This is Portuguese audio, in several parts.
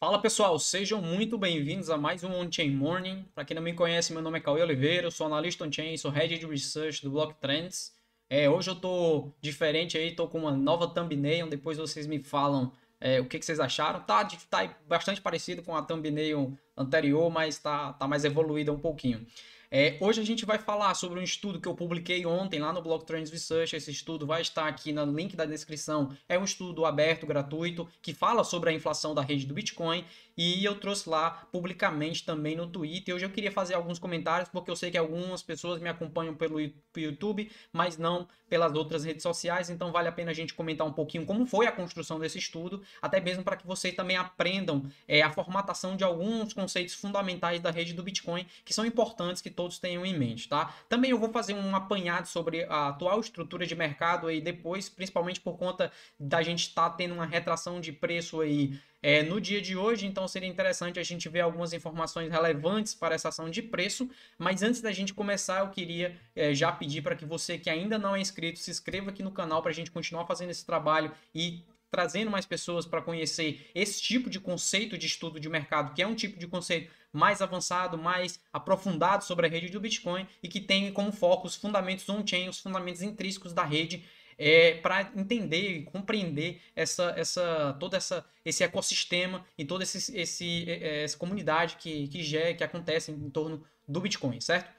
Fala pessoal, sejam muito bem-vindos a mais um On-Chain Morning. Para quem não me conhece, meu nome é Cauê Oliveira, sou analista on-chain, sou Head de Research do Block Trends. É, hoje eu tô diferente aí, tô com uma nova thumbnail, depois vocês me falam é, o que, que, vocês acharam. Tá, tá bastante parecido com a thumbnail anterior, mas tá, tá mais evoluída um pouquinho. É, hoje a gente vai falar sobre um estudo que eu publiquei ontem lá no Block Trends Research. Esse estudo vai estar aqui no link da descrição. É um estudo aberto, gratuito, que fala sobre a inflação da rede do Bitcoin e eu trouxe lá publicamente também no Twitter. Hoje eu queria fazer alguns comentários, porque eu sei que algumas pessoas me acompanham pelo YouTube, mas não pelas outras redes sociais, então vale a pena a gente comentar um pouquinho como foi a construção desse estudo, até mesmo para que vocês também aprendam é, a formatação de alguns conceitos fundamentais da rede do Bitcoin, que são importantes que todos tenham em mente, tá? Também eu vou fazer um apanhado sobre a atual estrutura de mercado aí depois, principalmente por conta da gente estar tá tendo uma retração de preço aí é, no dia de hoje, então seria interessante a gente ver algumas informações relevantes para essa ação de preço. Mas antes da gente começar, eu queria é, já pedir para que você que ainda não é inscrito se inscreva aqui no canal para a gente continuar fazendo esse trabalho e trazendo mais pessoas para conhecer esse tipo de conceito de estudo de mercado, que é um tipo de conceito mais avançado, mais aprofundado sobre a rede do Bitcoin e que tem como foco os fundamentos on-chain, os fundamentos intrínsecos da rede é, para entender e compreender essa, essa, todo essa, esse ecossistema e toda esse, esse, é, essa comunidade que, que, gera, que acontece em torno do Bitcoin, certo?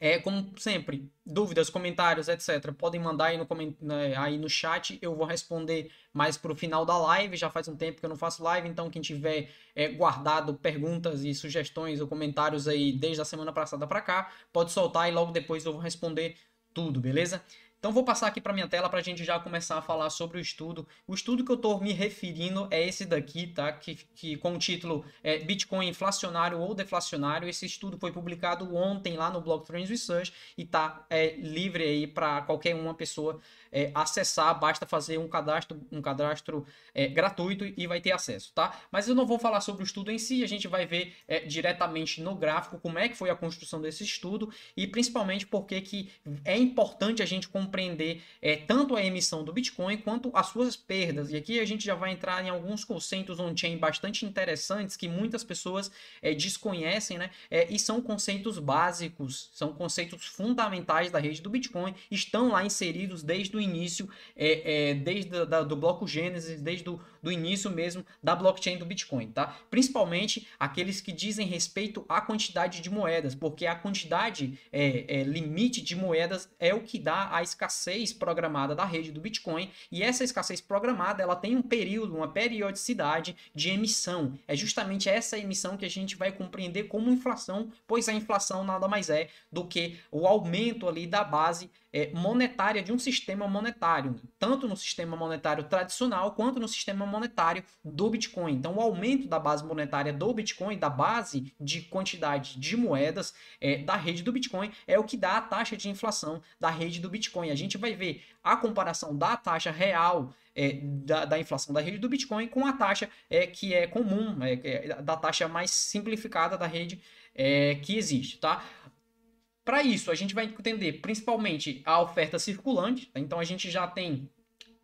É, como sempre, dúvidas, comentários, etc. Podem mandar aí no, né, aí no chat, eu vou responder mais para o final da live. Já faz um tempo que eu não faço live, então quem tiver é, guardado perguntas e sugestões ou comentários aí desde a semana passada para cá, pode soltar e logo depois eu vou responder tudo, beleza? Então vou passar aqui para minha tela para a gente já começar a falar sobre o estudo. O estudo que eu estou me referindo é esse daqui, tá? Que, que com o título é Bitcoin inflacionário ou deflacionário. Esse estudo foi publicado ontem lá no Block Trends Research e tá é, livre aí para qualquer uma pessoa é, acessar, basta fazer um cadastro, um cadastro é, gratuito e vai ter acesso, tá? Mas eu não vou falar sobre o estudo em si, a gente vai ver é, diretamente no gráfico como é que foi a construção desse estudo e principalmente porque que é importante a gente compreender é, tanto a emissão do Bitcoin quanto as suas perdas. E aqui a gente já vai entrar em alguns conceitos on-chain bastante interessantes que muitas pessoas é, desconhecem, né? É, e são conceitos básicos, são conceitos fundamentais da rede do Bitcoin, estão lá inseridos desde o início, é, é, desde da, do bloco Gênesis, desde do, do início mesmo da blockchain do Bitcoin, tá? Principalmente aqueles que dizem respeito à quantidade de moedas, porque a quantidade é, é, limite de moedas é o que dá a escassez programada da rede do Bitcoin, e essa escassez programada ela tem um período, uma periodicidade de emissão. É justamente essa emissão que a gente vai compreender como inflação, pois a inflação nada mais é do que o aumento ali da base é, monetária de um sistema monetário, tanto no sistema monetário tradicional quanto no sistema monetário do Bitcoin. Então, o aumento da base monetária do Bitcoin, da base de quantidade de moedas é, da rede do Bitcoin, é o que dá a taxa de inflação da rede do Bitcoin. A gente vai ver a comparação da taxa real é, da, da, inflação da rede do Bitcoin com a taxa é, que é comum, é, é da taxa mais simplificada da rede é, que existe, tá? Para isso, a gente vai entender principalmente a oferta circulante. Tá? Então, a gente já tem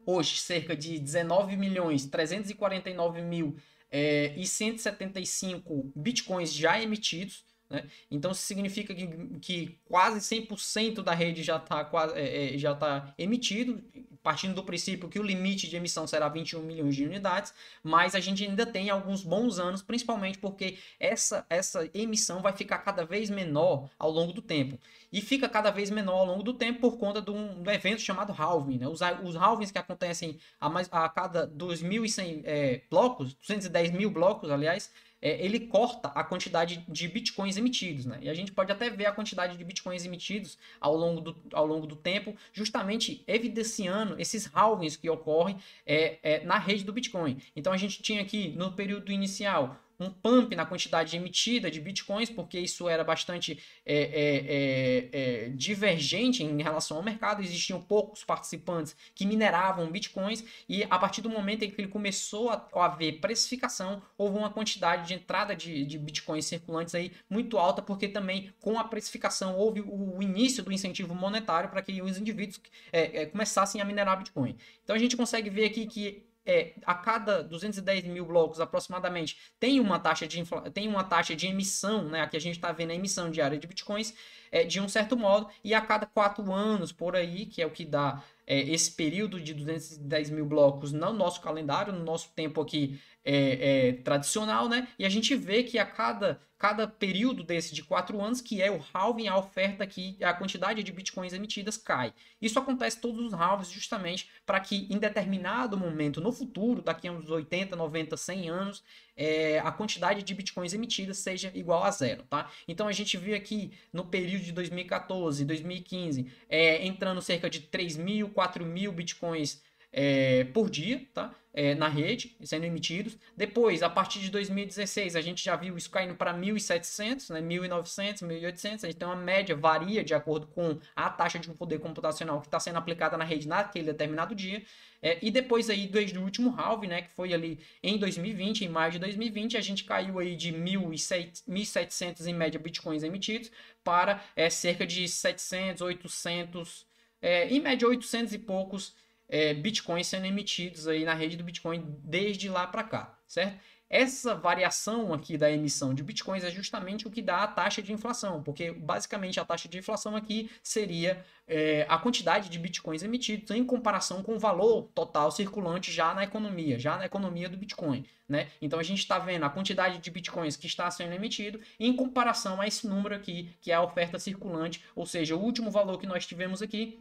hoje cerca de 19 milhões 349 mil é, e 175 bitcoins já emitidos. Né? Então, isso significa que, que quase 100% da rede já está é, é, já tá emitido partindo do princípio que o limite de emissão será 21 milhões de unidades, mas a gente ainda tem alguns bons anos, principalmente porque essa, essa emissão vai ficar cada vez menor ao longo do tempo. E fica cada vez menor ao longo do tempo por conta de um, de um evento chamado halving. Né? Os, os halvings que acontecem a, mais, a cada 2.100 é, blocos, 210 mil blocos, aliás, é, ele corta a quantidade de bitcoins emitidos, né? E a gente pode até ver a quantidade de bitcoins emitidos ao longo do, ao longo do tempo, justamente evidenciando esses halvings que ocorrem é, é, na rede do Bitcoin. Então a gente tinha aqui no período inicial um pump na quantidade emitida de bitcoins, porque isso era bastante é, é, é, é, divergente em relação ao mercado. Existiam poucos participantes que mineravam bitcoins, e a partir do momento em que ele começou a, haver precificação, houve uma quantidade de entrada de, de bitcoins circulantes aí muito alta, porque também com a precificação houve o, o início do incentivo monetário para que os indivíduos é, é, começassem a minerar bitcoin. Então a gente consegue ver aqui que é, a cada 210 mil blocos aproximadamente tem uma taxa de, tem uma taxa de emissão, né? Aqui a gente está vendo a emissão diária de bitcoins é, de um certo modo, e a cada quatro anos por aí, que é o que dá é, esse período de 210 mil blocos no nosso calendário, no nosso tempo aqui é, é, tradicional, né? E a gente vê que a cada, cada período desse de quatro anos, que é o halving, a oferta que a quantidade de bitcoins emitidas cai. Isso acontece todos os halves justamente para que em determinado momento no futuro, daqui a uns 80, 90, 100 anos, é, a quantidade de bitcoins emitidas seja igual a zero, tá? Então a gente vê aqui no período de 2014, 2015, é, entrando cerca de 3 mil, 4 mil bitcoins é, por dia, tá? É, na rede, sendo emitidos. Depois, a partir de 2016, a gente já viu isso caindo para 1.700, né? 1.900, 1.800. A gente tem uma média, varia de acordo com a taxa de poder computacional que está sendo aplicada na rede naquele determinado dia. É, e depois aí, desde o último halving, né? Que foi ali em 2020, em maio de 2020, a gente caiu aí de 1.700 em média bitcoins emitidos para é, cerca de 700, 800, é, em média 800 e poucos é, bitcoins sendo emitidos aí na rede do Bitcoin desde lá para cá, certo? Essa variação aqui da emissão de bitcoins é justamente o que dá a taxa de inflação, porque basicamente a taxa de inflação aqui seria é, a quantidade de bitcoins emitidos em comparação com o valor total circulante já na economia, já na economia do Bitcoin. Né? Então a gente está vendo a quantidade de bitcoins que está sendo emitido em comparação a esse número aqui, que é a oferta circulante, ou seja, o último valor que nós tivemos aqui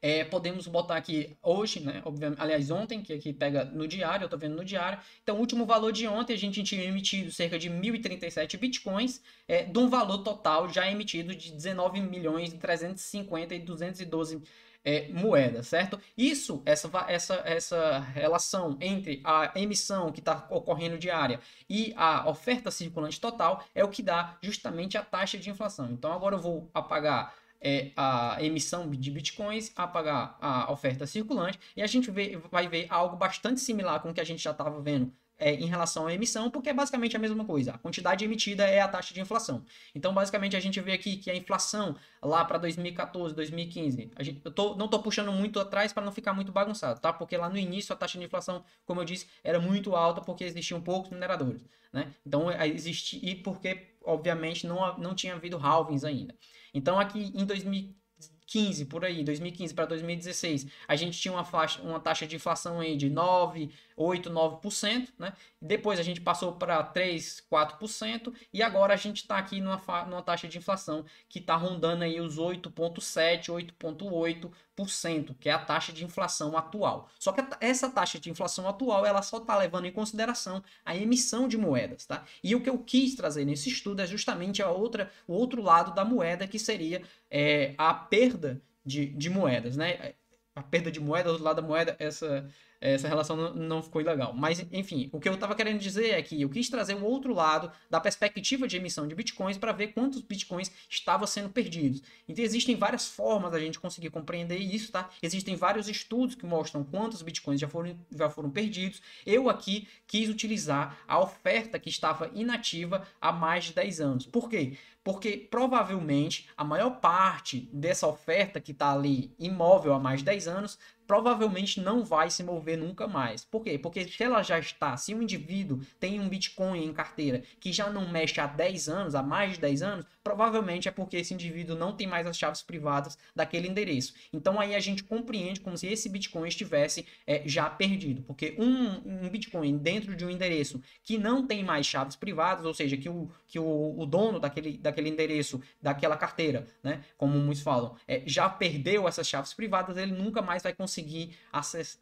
é, podemos botar aqui hoje, né? Aliás, ontem, que aqui pega no diário, eu tô vendo no diário. Então, o último valor de ontem, a gente tinha emitido cerca de 1.037 bitcoins, é, de um valor total já emitido de 19 milhões 350 e 212 é, moedas, certo? Isso, essa, essa, essa relação entre a emissão que está ocorrendo diária e a oferta circulante total é o que dá justamente a taxa de inflação. Então, agora eu vou apagar é, a emissão de bitcoins a pagar a oferta circulante e a gente vê, vai ver algo bastante similar com o que a gente já estava vendo é, em relação à emissão, porque é basicamente a mesma coisa. A quantidade emitida é a taxa de inflação. Então, basicamente, a gente vê aqui que a inflação lá para 2014, 2015, a gente, eu tô, não estou puxando muito atrás para não ficar muito bagunçado, tá? Porque lá no início a taxa de inflação, como eu disse, era muito alta porque existiam poucos mineradores, né? Então, existe e porque, obviamente, não, não tinha havido halvings ainda. Então, aqui em 2015, por aí, 2015 para 2016, a gente tinha uma, faixa, uma taxa de inflação aí de 9, 8, 9%, né? Depois a gente passou para 3, 4% e agora a gente está aqui numa, numa taxa de inflação que está rondando aí os 8,7, 8,8%, que é a taxa de inflação atual. Só que essa taxa de inflação atual ela só está levando em consideração a emissão de moedas, tá? E o que eu quis trazer nesse estudo é justamente a outra, o outro lado da moeda que seria é, a perda de, de moedas, né? A perda de moeda, do lado da moeda, essa essa relação não, ficou legal. Mas, enfim, o que eu estava querendo dizer é que eu quis trazer o outro lado da perspectiva de emissão de bitcoins para ver quantos bitcoins estavam sendo perdidos. Então, existem várias formas da gente conseguir compreender isso, tá? Existem vários estudos que mostram quantos bitcoins já foram, já foram perdidos. Eu aqui quis utilizar a oferta que estava inativa há mais de 10 anos. Por quê? Porque provavelmente a maior parte dessa oferta que está ali imóvel há mais de 10 anos provavelmente não vai se mover nunca mais. Por quê? Porque se ela já está, se um indivíduo tem um Bitcoin em carteira que já não mexe há 10 anos, há mais de 10 anos, provavelmente é porque esse indivíduo não tem mais as chaves privadas daquele endereço. Então aí a gente compreende como se esse Bitcoin estivesse é, já perdido. Porque um, um Bitcoin dentro de um endereço que não tem mais chaves privadas, ou seja, que o, que o, o dono daquele, daquele endereço, daquela carteira, né, como muitos falam, é, já perdeu essas chaves privadas, ele nunca mais vai conseguir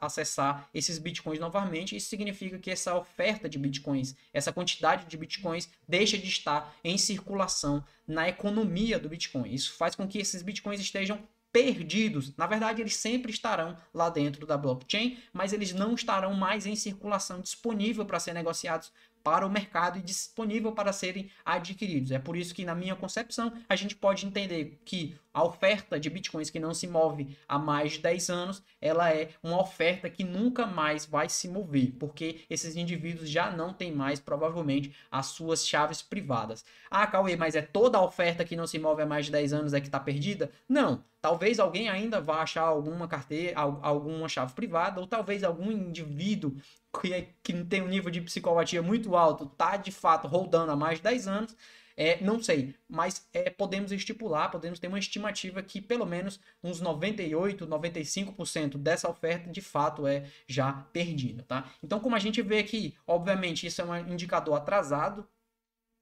acessar esses bitcoins novamente. Isso significa que essa oferta de bitcoins, essa quantidade de bitcoins, deixa de estar em circulação na economia do Bitcoin. Isso faz com que esses bitcoins estejam perdidos. Na verdade, eles sempre estarão lá dentro da blockchain, mas eles não estarão mais em circulação disponível para ser negociados para o mercado e disponível para serem adquiridos. É por isso que, na minha concepção, a gente pode entender que a oferta de bitcoins que não se move há mais de 10 anos, ela é uma oferta que nunca mais vai se mover, porque esses indivíduos já não têm mais, provavelmente, as suas chaves privadas. Ah, Cauê, mas é toda a oferta que não se move há mais de 10 anos é que está perdida? Não. Talvez alguém ainda vá achar alguma carteira, alguma chave privada, ou talvez algum indivíduo que, é, que tem um nível de psicopatia muito alto, tá de fato rodando há mais de 10 anos, é, não sei, mas é, podemos estipular, podemos ter uma estimativa que pelo menos uns 98, 95% dessa oferta de fato é já perdida, tá? Então, como a gente vê aqui, obviamente isso é um indicador atrasado,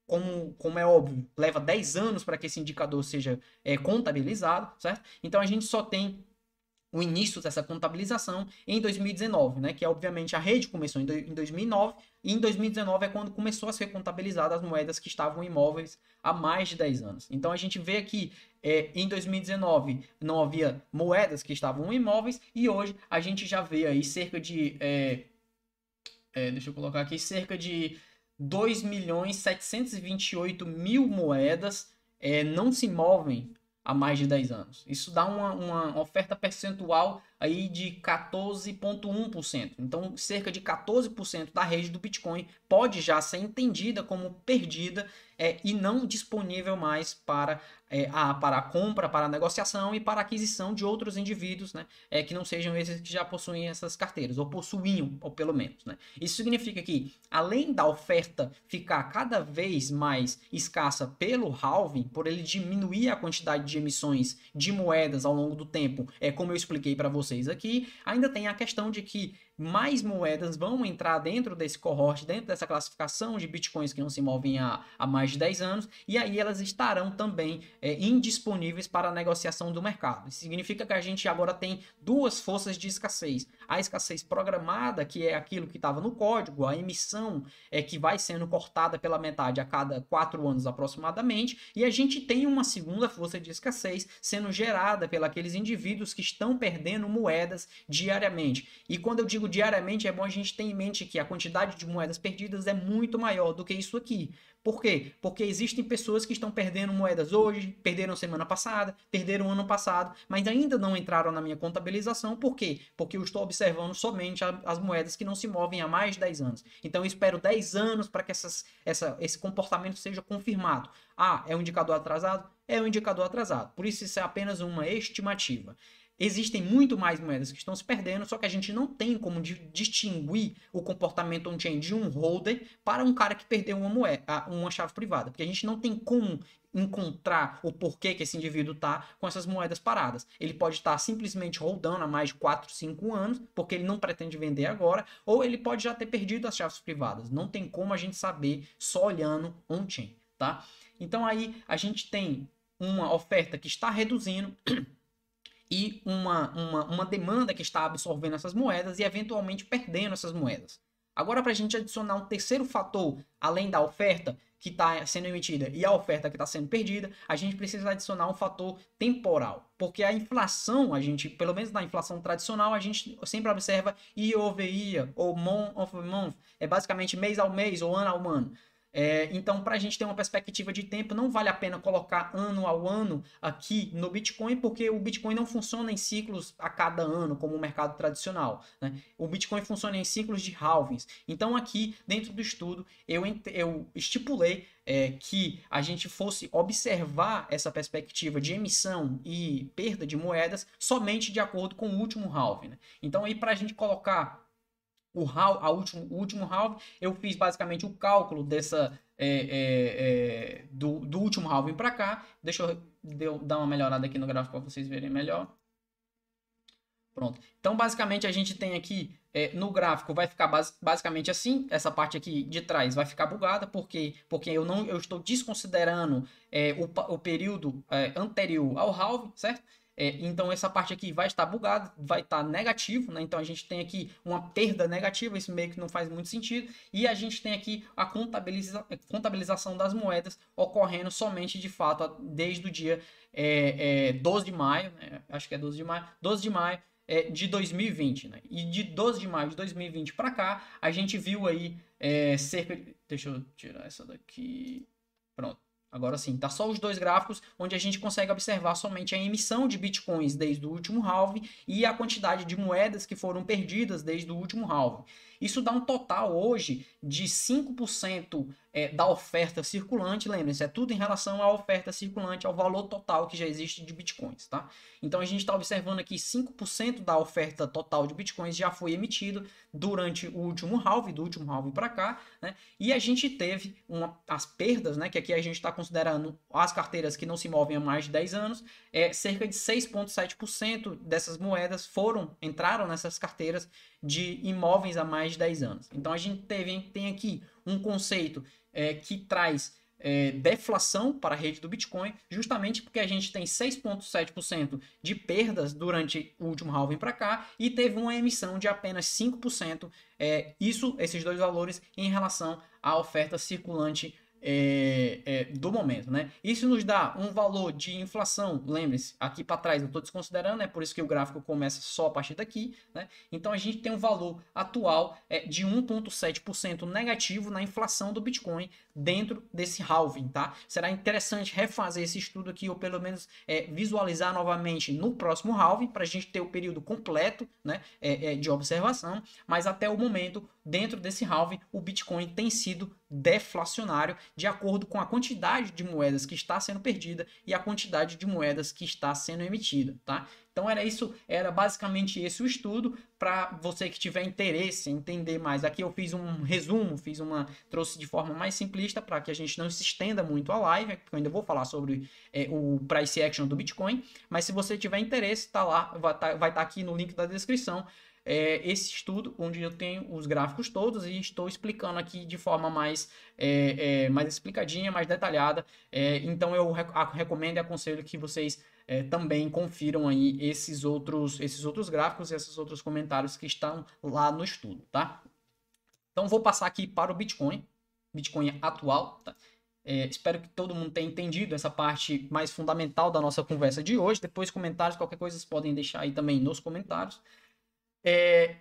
como, como é óbvio, leva 10 anos para que esse indicador seja é, contabilizado, certo? Então a gente só tem o início dessa contabilização em 2019, né? Que obviamente a rede começou em 2009 e em 2019 é quando começou a ser contabilizada as moedas que estavam imóveis há mais de 10 anos. Então a gente vê aqui é, em 2019 não havia moedas que estavam imóveis e hoje a gente já vê aí cerca de é, é, deixa eu colocar aqui cerca de 2 milhões 728 mil moedas é, não se movem há mais de 10 anos. Isso dá uma, uma oferta percentual aí de 14,1%. Então, cerca de 14% da rede do Bitcoin pode já ser entendida como perdida é, e não disponível mais para, é, a, para a compra, para a negociação e para a aquisição de outros indivíduos né, é, que não sejam esses que já possuem essas carteiras, ou possuíam, ou pelo menos. Né. Isso significa que, além da oferta ficar cada vez mais escassa pelo halving, por ele diminuir a quantidade de emissões de moedas ao longo do tempo, é como eu expliquei para vocês aqui, ainda tem a questão de que mais moedas vão entrar dentro desse cohort, dentro dessa classificação de bitcoins que não se movem há, há mais de 10 anos, e aí elas estarão também é, indisponíveis para a negociação do mercado. Isso significa que a gente agora tem duas forças de escassez. A escassez programada, que é aquilo que estava no código, a emissão é que vai sendo cortada pela metade a cada quatro anos aproximadamente, e a gente tem uma segunda força de escassez sendo gerada pelos indivíduos que estão perdendo moedas diariamente. E quando eu digo diariamente, é bom a gente ter em mente que a quantidade de moedas perdidas é muito maior do que isso aqui. Por quê? Porque existem pessoas que estão perdendo moedas hoje, perderam semana passada, perderam ano passado, mas ainda não entraram na minha contabilização. Por quê? Porque eu estou observando somente as moedas que não se movem há mais de 10 anos. Então eu espero 10 anos para que essas, essa, esse comportamento seja confirmado. Ah, é um indicador atrasado? É um indicador atrasado. Por isso isso é apenas uma estimativa. Existem muito mais moedas que estão se perdendo, só que a gente não tem como distinguir o comportamento on-chain de um holder para um cara que perdeu uma moeda, uma chave privada, porque a gente não tem como encontrar o porquê que esse indivíduo está com essas moedas paradas. Ele pode estar tá simplesmente rodando há mais de 4, 5 anos, porque ele não pretende vender agora, ou ele pode já ter perdido as chaves privadas. Não tem como a gente saber só olhando on-chain, tá? Então aí a gente tem uma oferta que está reduzindo e uma, uma, uma demanda que está absorvendo essas moedas e eventualmente perdendo essas moedas. Agora, para a gente adicionar um terceiro fator, além da oferta que está sendo emitida e a oferta que está sendo perdida, a gente precisa adicionar um fator temporal. Porque a inflação, a gente, pelo menos na inflação tradicional, a gente sempre observa year over year, ou month over month, é basicamente mês ao mês ou ano ao ano. É, então, para a gente ter uma perspectiva de tempo, não vale a pena colocar ano ao ano aqui no Bitcoin, porque o Bitcoin não funciona em ciclos a cada ano, como o mercado tradicional. Né? O Bitcoin funciona em ciclos de halvings. Então, aqui dentro do estudo, eu, eu estipulei é, que a gente fosse observar essa perspectiva de emissão e perda de moedas somente de acordo com o último halving. Né? Então, aí, para a gente colocar o, half, a último, o último halving, eu fiz basicamente o cálculo dessa é, é, é, do, do último halving para cá. Deixa eu, eu dar uma melhorada aqui no gráfico para vocês verem melhor. Pronto. Então, basicamente, a gente tem aqui é, no gráfico, vai ficar bas basicamente assim. Essa parte aqui de trás vai ficar bugada, porque, porque eu não eu estou desconsiderando é, o, o período é, anterior ao halving, certo? É, então essa parte aqui vai estar bugada, vai estar negativo, né? Então a gente tem aqui uma perda negativa, isso meio que não faz muito sentido. E a gente tem aqui a contabiliza contabilização das moedas ocorrendo somente de fato desde o dia é, é, 12 de maio, né? acho que é 12 de maio, 12 de maio é, de 2020, né? E de 12 de maio de 2020 para cá, a gente viu aí é, cerca de... Deixa eu tirar essa daqui. Pronto. Agora sim, tá só os dois gráficos onde a gente consegue observar somente a emissão de bitcoins desde o último halving e a quantidade de moedas que foram perdidas desde o último halving. Isso dá um total hoje de 5% é, da oferta circulante. Lembrem-se, é tudo em relação à oferta circulante, ao valor total que já existe de bitcoins. Tá? Então a gente está observando aqui 5% da oferta total de bitcoins já foi emitido durante o último halving, do último halving para cá. Né? E a gente teve uma, as perdas, né, que aqui a gente está considerando as carteiras que não se movem há mais de 10 anos, é, cerca de 6,7% dessas moedas foram entraram nessas carteiras de imóveis há mais de 10 anos. Então a gente teve, tem aqui um conceito é, que traz é, deflação para a rede do Bitcoin, justamente porque a gente tem 6,7% de perdas durante o último halving para cá e teve uma emissão de apenas 5%. É, isso, esses dois valores em relação à oferta circulante é, é, do momento, né? Isso nos dá um valor de inflação, lembre-se, aqui para trás eu estou desconsiderando, é por isso que o gráfico começa só a partir daqui, né? Então a gente tem um valor atual é, de 1,7% negativo na inflação do Bitcoin dentro desse halving, tá? Será interessante refazer esse estudo aqui, ou pelo menos é, visualizar novamente no próximo halving, para a gente ter o período completo né, é, é, de observação, mas até o momento, dentro desse halving, o Bitcoin tem sido deflacionário de acordo com a quantidade de moedas que está sendo perdida e a quantidade de moedas que está sendo emitida, tá? Então era isso, era basicamente esse o estudo para você que tiver interesse em entender mais. Aqui eu fiz um resumo, fiz uma trouxe de forma mais simplista para que a gente não se estenda muito a live, porque eu ainda vou falar sobre é, o price action do Bitcoin, mas se você tiver interesse, tá lá, vai estar tá, tá aqui no link da descrição é, esse estudo, onde eu tenho os gráficos todos e estou explicando aqui de forma mais, é, é, mais explicadinha, mais detalhada. É, então eu rec recomendo e aconselho que vocês é, também confiram aí esses outros, esses outros gráficos e esses outros comentários que estão lá no estudo, tá? Então vou passar aqui para o Bitcoin, Bitcoin atual, tá? É, espero que todo mundo tenha entendido essa parte mais fundamental da nossa conversa de hoje. Depois, comentários, qualquer coisa, vocês podem deixar aí também nos comentários. É,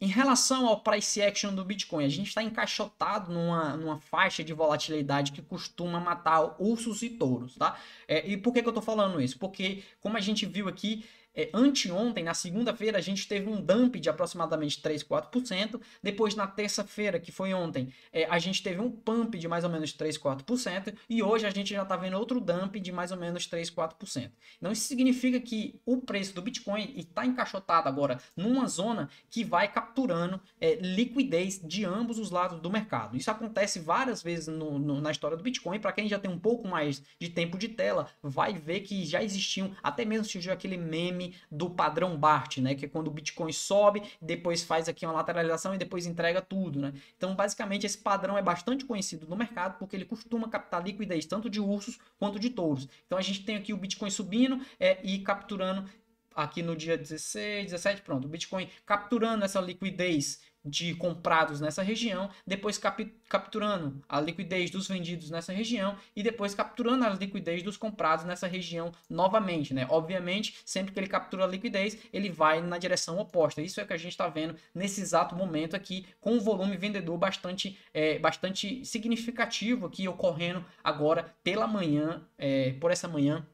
em relação ao price action do Bitcoin, a gente está encaixotado numa, numa faixa de volatilidade que costuma matar ursos e touros, tá? É, e por que, que eu estou falando isso? Porque, como a gente viu aqui, é, anteontem, na segunda-feira, a gente teve um dump de aproximadamente 3, 4%. Depois, na terça-feira, que foi ontem, é, a gente teve um pump de mais ou menos 3, 4%. E hoje a gente já está vendo outro dump de mais ou menos 3, 4%. Então, isso significa que o preço do Bitcoin está encaixotado agora numa zona que vai capturando é, liquidez de ambos os lados do mercado. Isso acontece várias vezes no, no, na história do Bitcoin. Para quem já tem um pouco mais de tempo de tela, vai ver que já existiam, até mesmo surgiu aquele meme do padrão BART, né? Que é quando o Bitcoin sobe, depois faz aqui uma lateralização e depois entrega tudo, né? Então, basicamente, esse padrão é bastante conhecido no mercado porque ele costuma captar liquidez tanto de ursos quanto de touros. Então, a gente tem aqui o Bitcoin subindo é, e capturando aqui no dia 16, 17, pronto, o Bitcoin capturando essa liquidez de comprados nessa região, depois cap capturando a liquidez dos vendidos nessa região e depois capturando a liquidez dos comprados nessa região novamente, né? Obviamente, sempre que ele captura a liquidez, ele vai na direção oposta. Isso é o que a gente está vendo nesse exato momento aqui, com um volume vendedor bastante, é, bastante significativo aqui ocorrendo agora pela manhã, é, por essa manhã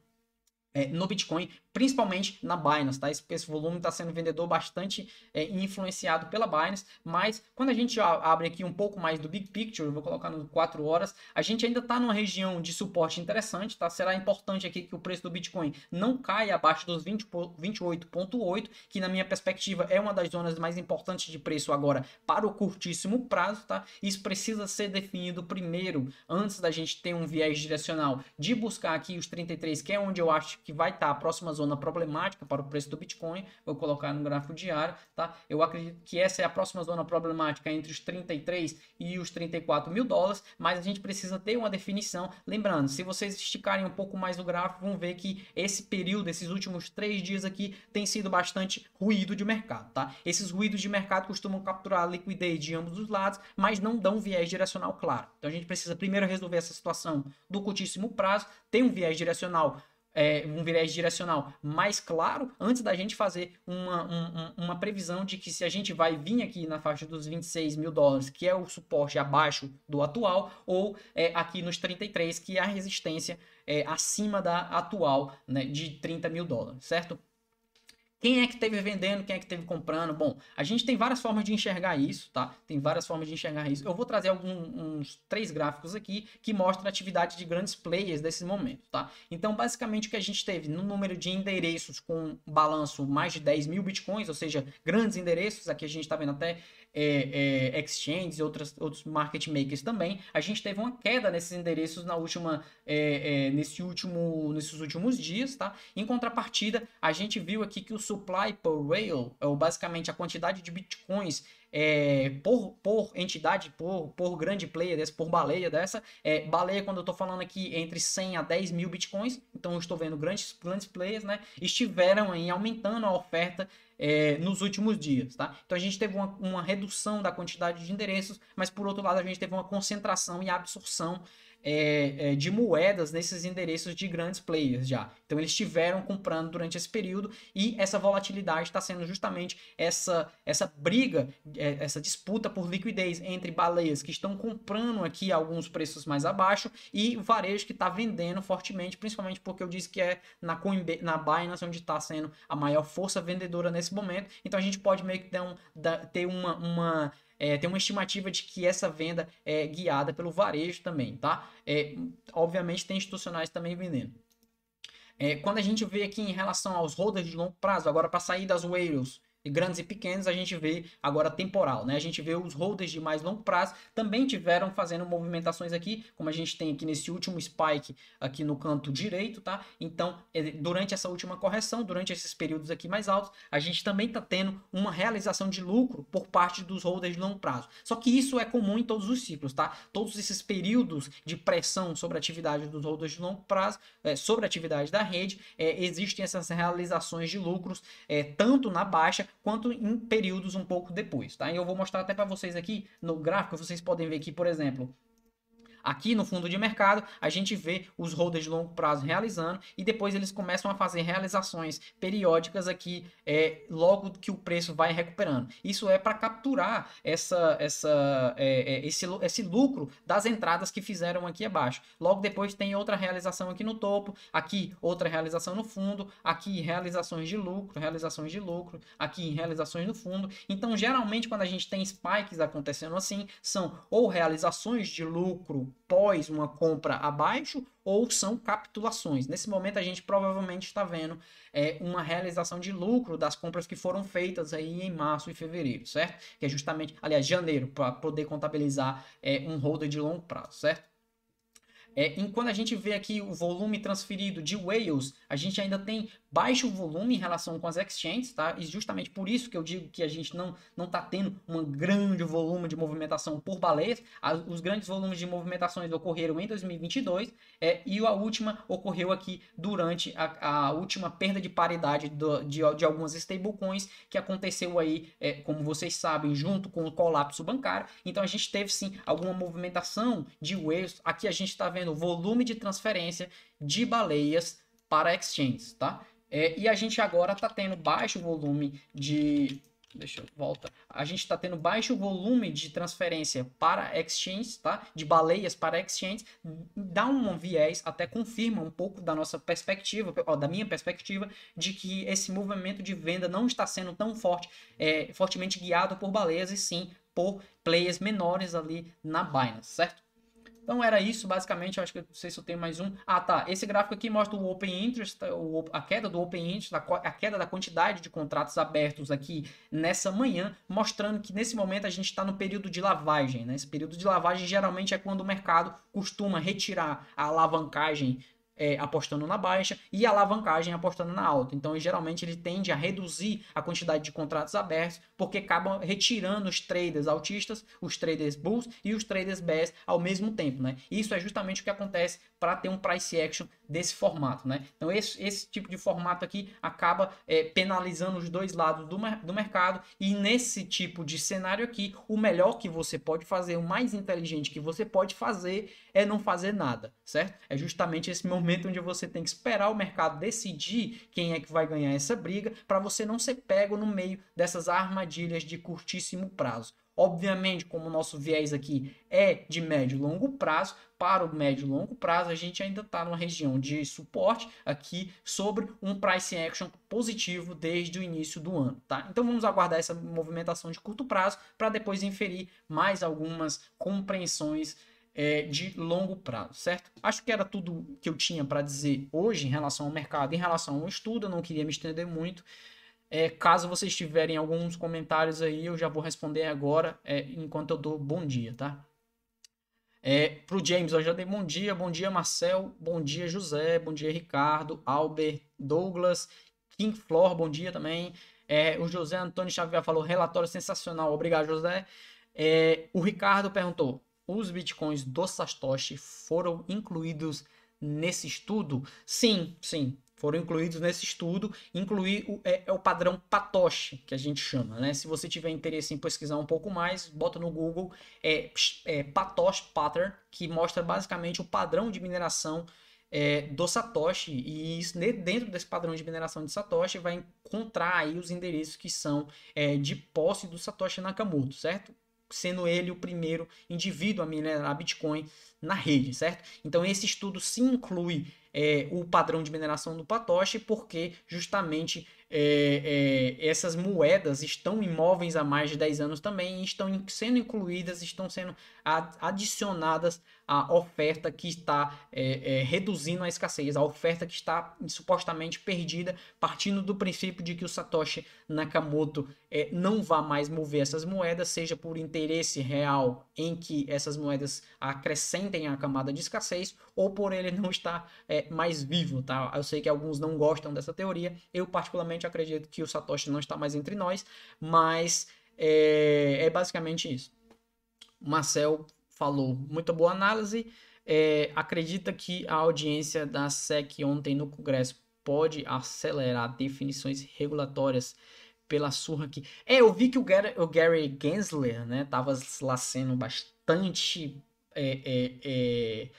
é, no Bitcoin, principalmente na Binance, tá? Esse, esse volume está sendo vendedor bastante é, influenciado pela Binance, mas quando a gente abre aqui um pouco mais do Big Picture, vou colocar no 4 horas, a gente ainda está numa região de suporte interessante, tá? Será importante aqui que o preço do Bitcoin não caia abaixo dos 28.8, que na minha perspectiva é uma das zonas mais importantes de preço agora para o curtíssimo prazo, tá? Isso precisa ser definido primeiro, antes da gente ter um viés direcional de buscar aqui os 33, que é onde eu acho que vai estar tá a próxima zona problemática para o preço do Bitcoin. Vou colocar no gráfico diário, tá? Eu acredito que essa é a próxima zona problemática entre os 33 e os 34 mil dólares, mas a gente precisa ter uma definição. Lembrando, se vocês esticarem um pouco mais o gráfico, vão ver que esse período, esses últimos três dias aqui, tem sido bastante ruído de mercado, tá? Esses ruídos de mercado costumam capturar a liquidez de ambos os lados, mas não dão viés direcional claro. Então a gente precisa primeiro resolver essa situação do curtíssimo prazo, ter um viés direcional é, um viés direcional mais claro antes da gente fazer uma, um, uma previsão de que se a gente vai vir aqui na faixa dos 26 mil dólares, que é o suporte abaixo do atual, ou é, aqui nos 33, que é a resistência é, acima da atual né, de 30 mil dólares, certo? Quem é que teve vendendo, quem é que teve comprando? Bom, a gente tem várias formas de enxergar isso, tá? Tem várias formas de enxergar isso. Eu vou trazer alguns uns três gráficos aqui que mostram a atividade de grandes players desse momento, tá? Então, basicamente, o que a gente teve no número de endereços com balanço mais de 10 mil bitcoins, ou seja, grandes endereços, aqui a gente está vendo até é, é, exchanges e outros market makers também, a gente teve uma queda nesses endereços na última, é, é, nesse último, nesses últimos dias, tá? Em contrapartida, a gente viu aqui que o supply per whale, ou basicamente a quantidade de bitcoins é, por, por entidade, por, por grande player dessa, por baleia dessa. É, baleia, quando eu estou falando aqui, entre 100 a 10 mil bitcoins. Então, estou vendo grandes, grandes players, né? Estiveram aí aumentando a oferta é, nos últimos dias, tá? Então, a gente teve uma, uma redução da quantidade de endereços, mas, por outro lado, a gente teve uma concentração e absorção é, é, de moedas nesses endereços de grandes players já. Então eles estiveram comprando durante esse período e essa volatilidade está sendo justamente essa, essa briga, essa disputa por liquidez entre baleias que estão comprando aqui alguns preços mais abaixo e o varejo que está vendendo fortemente, principalmente porque eu disse que é na, Coinbase, na Binance onde está sendo a maior força vendedora nesse momento. Então a gente pode meio que ter, um, ter uma, uma é, tem uma estimativa de que essa venda é guiada pelo varejo também, tá? É, obviamente tem institucionais também vendendo. É, quando a gente vê aqui em relação aos holders de longo prazo, agora para sair das whales grandes e pequenos, a gente vê agora temporal, né? A gente vê os holders de mais longo prazo também tiveram fazendo movimentações aqui, como a gente tem aqui nesse último spike aqui no canto direito, tá? Então, é, durante essa última correção, durante esses períodos aqui mais altos, a gente também está tendo uma realização de lucro por parte dos holders de longo prazo. Só que isso é comum em todos os ciclos, tá? Todos esses períodos de pressão sobre a atividade dos holders de longo prazo, é, sobre a atividade da rede, é, existem essas realizações de lucros, é, tanto na baixa quanto em períodos um pouco depois, tá? E eu vou mostrar até para vocês aqui no gráfico, vocês podem ver aqui, por exemplo, Aqui no fundo de mercado, a gente vê os holders de longo prazo realizando e depois eles começam a fazer realizações periódicas aqui é, logo que o preço vai recuperando. Isso é para capturar essa, essa, é, é, esse, esse lucro das entradas que fizeram aqui abaixo. Logo depois tem outra realização aqui no topo, aqui outra realização no fundo, aqui realizações de lucro, realizações de lucro, aqui realizações no fundo. Então, geralmente, quando a gente tem spikes acontecendo assim, são ou realizações de lucro pós uma compra abaixo ou são capitulações. Nesse momento a gente provavelmente está vendo é, uma realização de lucro das compras que foram feitas aí em março e fevereiro, certo? Que é justamente, aliás, janeiro, para poder contabilizar é, um holder de longo prazo, certo? É, a gente vê aqui o volume transferido de whales, a gente ainda tem baixo volume em relação com as exchanges, tá? E justamente por isso que eu digo que a gente não não está tendo um grande volume de movimentação por baleias. As, os grandes volumes de movimentações ocorreram em 2022 é, e a última ocorreu aqui durante a, a última perda de paridade do, de, de algumas stablecoins que aconteceu aí, é, como vocês sabem, junto com o colapso bancário. Então a gente teve sim alguma movimentação de whales. Aqui a gente está vendo o volume de transferência de baleias para exchanges, tá? É, e a gente agora está tendo baixo volume de. Deixa eu voltar. A gente está tendo baixo volume de transferência para exchange, tá? De baleias para exchange. Dá um viés, até confirma um pouco da nossa perspectiva, ó, da minha perspectiva, de que esse movimento de venda não está sendo tão forte, é, fortemente guiado por baleias, e sim por players menores ali na Binance, certo? Então era isso, basicamente. Eu acho que não sei se eu tenho mais um. Ah, tá. Esse gráfico aqui mostra o Open Interest, a queda do Open Interest, a queda da quantidade de contratos abertos aqui nessa manhã, mostrando que nesse momento a gente está no período de lavagem. Né? Esse período de lavagem geralmente é quando o mercado costuma retirar a alavancagem é, apostando na baixa e alavancagem apostando na alta. Então, geralmente, ele tende a reduzir a quantidade de contratos abertos, porque acabam retirando os traders altistas, os traders bulls e os traders bears ao mesmo tempo. Né? Isso é justamente o que acontece para ter um price action desse formato, né? Então esse, esse tipo de formato aqui acaba é, penalizando os dois lados do, do mercado e nesse tipo de cenário aqui, o melhor que você pode fazer, o mais inteligente que você pode fazer é não fazer nada, certo? É justamente esse momento onde você tem que esperar o mercado decidir quem é que vai ganhar essa briga para você não ser pego no meio dessas armadilhas de curtíssimo prazo. Obviamente, como o nosso viés aqui é de médio e longo prazo, para o médio e longo prazo, a gente ainda está numa região de suporte aqui sobre um price action positivo desde o início do ano, tá? Então vamos aguardar essa movimentação de curto prazo para depois inferir mais algumas compreensões é, de longo prazo, certo? Acho que era tudo que eu tinha para dizer hoje em relação ao mercado, em relação ao estudo, eu não queria me estender muito. É, caso vocês tiverem alguns comentários aí, eu já vou responder agora, é, enquanto eu dou bom dia, tá? É, pro James, eu já dei bom dia, bom dia Marcel, bom dia José, bom dia Ricardo, Albert, Douglas, King Flor, bom dia também. É, o José Antônio Xavier falou, relatório sensacional, obrigado José. É, o Ricardo perguntou, os bitcoins do Satoshi foram incluídos nesse estudo? Sim, sim foram incluídos nesse estudo, incluir o, é, é, o padrão Patoche, que a gente chama, né? Se você tiver interesse em pesquisar um pouco mais, bota no Google é, é Patoche Pattern, que mostra basicamente o padrão de mineração é, do Satoshi e isso, dentro desse padrão de mineração de Satoshi vai encontrar aí os endereços que são é, de posse do Satoshi Nakamoto, certo? Sendo ele o primeiro indivíduo a minerar Bitcoin na rede, certo? Então esse estudo se inclui é, o padrão de mineração do Patoche, porque justamente é, é, essas moedas estão imóveis há mais de 10 anos também estão sendo incluídas, estão sendo adicionadas à oferta que está é, é, reduzindo a escassez, a oferta que está supostamente perdida, partindo do princípio de que o Satoshi Nakamoto é, não vá mais mover essas moedas, seja por interesse real em que essas moedas acrescentem a camada de escassez, ou por ele não estar é, mais vivo, tá? Eu sei que alguns não gostam dessa teoria, eu particularmente acredito que o Satoshi não está mais entre nós, mas é, é basicamente isso. Marcel falou, muito boa análise. É, acredita que a audiência da SEC ontem no Congresso pode acelerar definições regulatórias pela surra aqui. É, eu vi que o Gary, o Gary Gensler, né, tava lá sendo bastante é, é, é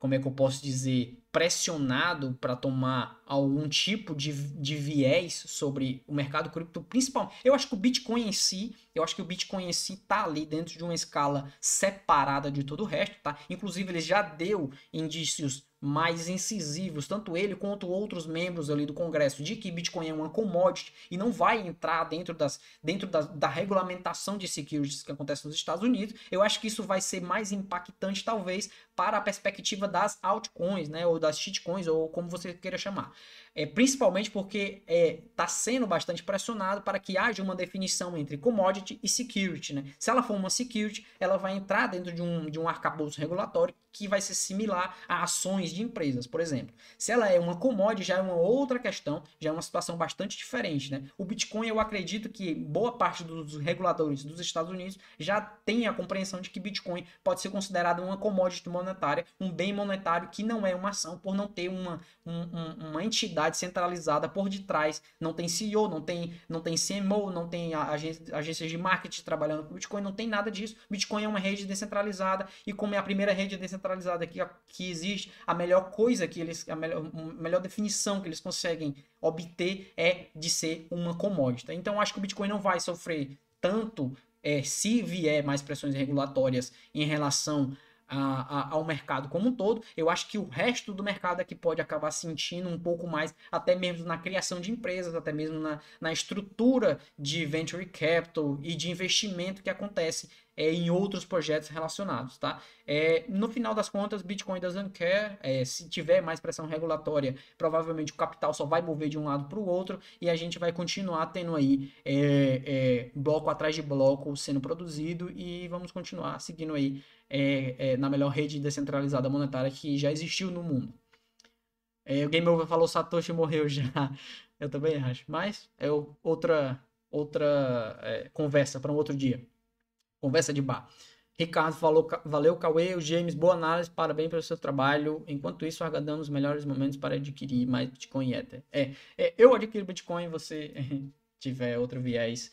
como é que eu posso dizer, pressionado para tomar algum tipo de, de viés sobre o mercado cripto, principalmente. Eu acho que o Bitcoin em si, eu acho que o Bitcoin em si tá ali dentro de uma escala separada de todo o resto, tá? Inclusive ele já deu indícios mais incisivos, tanto ele quanto outros membros ali do Congresso, de que Bitcoin é uma commodity e não vai entrar dentro, das, dentro da, da regulamentação de securities que acontece nos Estados Unidos, eu acho que isso vai ser mais impactante, talvez, para a perspectiva das altcoins, né, ou das shitcoins, ou como você queira chamar. É, principalmente porque está é, tá sendo bastante pressionado para que haja uma definição entre commodity e security. Né? Se ela for uma security, ela vai entrar dentro de um, de um arcabouço regulatório que vai ser similar a ações de empresas, por exemplo. Se ela é uma commodity, já é uma outra questão, já é uma situação bastante diferente. Né? O Bitcoin, eu acredito que boa parte dos reguladores dos Estados Unidos já tem a compreensão de que Bitcoin pode ser considerado uma commodity monetária, um bem monetário que não é uma ação, por não ter uma, um, uma entidade centralizada por detrás. Não tem CEO, não tem, não tem CMO, não tem agências de marketing trabalhando com Bitcoin, não tem nada disso. Bitcoin é uma rede descentralizada e como é a primeira rede descentralizada que, que existe, a melhor coisa que eles, a melhor, a melhor definição que eles conseguem obter é de ser uma commodity. Então acho que o Bitcoin não vai sofrer tanto é, se vier mais pressões regulatórias em relação ao mercado como um todo. Eu acho que o resto do mercado é que pode acabar sentindo um pouco mais, até mesmo na criação de empresas, até mesmo na, na estrutura de venture capital e de investimento que acontece é, em outros projetos relacionados, tá? É, no final das contas, Bitcoin doesn't care. É, se tiver mais pressão regulatória, provavelmente o capital só vai mover de um lado para o outro e a gente vai continuar tendo aí é, é, bloco atrás de bloco sendo produzido e vamos continuar seguindo aí é, na melhor rede descentralizada monetária que já existiu no mundo. o Game Over falou Satoshi morreu já. Eu também acho. Mas é outra, outra conversa para um outro dia. Conversa de bar. Ricardo falou, valeu, Cauê, o James, boa análise, parabéns pelo seu trabalho. Enquanto isso, aguardando os melhores momentos para adquirir mais Bitcoin e Ether. É, é eu adquiro Bitcoin, você tiver outro viés.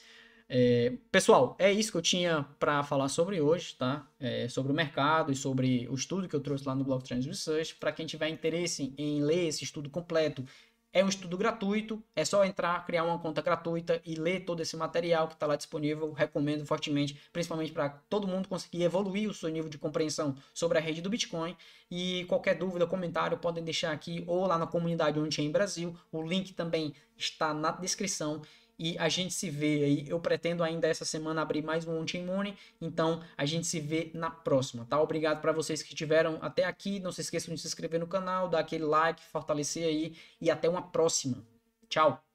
É, pessoal, é isso que eu tinha para falar sobre hoje, tá? É, sobre o mercado e sobre o estudo que eu trouxe lá no Blockchain Research. Para quem tiver interesse em ler esse estudo completo é um estudo gratuito, é só entrar, criar uma conta gratuita e ler todo esse material que está lá disponível. Recomendo fortemente, principalmente para todo mundo conseguir evoluir o seu nível de compreensão sobre a rede do Bitcoin. E qualquer dúvida, comentário, podem deixar aqui ou lá na comunidade On-Chain Brasil. O link também está na descrição e a gente se vê aí. Eu pretendo ainda essa semana abrir mais um On-Chain Money, então a gente se vê na próxima, tá? Obrigado para vocês que estiveram até aqui. Não se esqueçam de se inscrever no canal, dar aquele like, fortalecer aí e até uma próxima. Tchau!